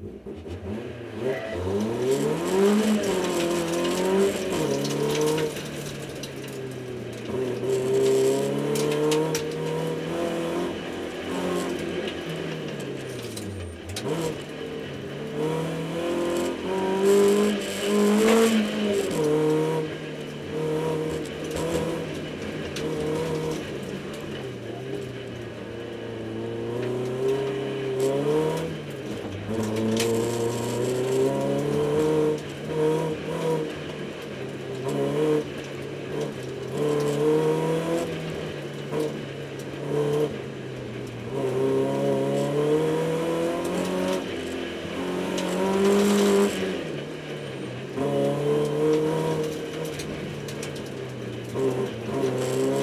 Mm-hmm. Oh, oh.